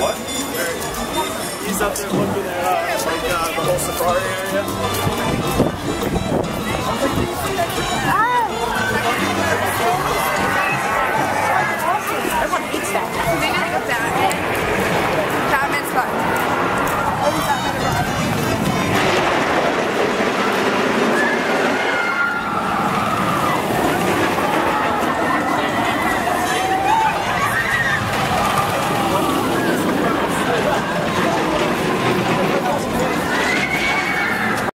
What? He's up there looking at uh, like uh, the whole safari area.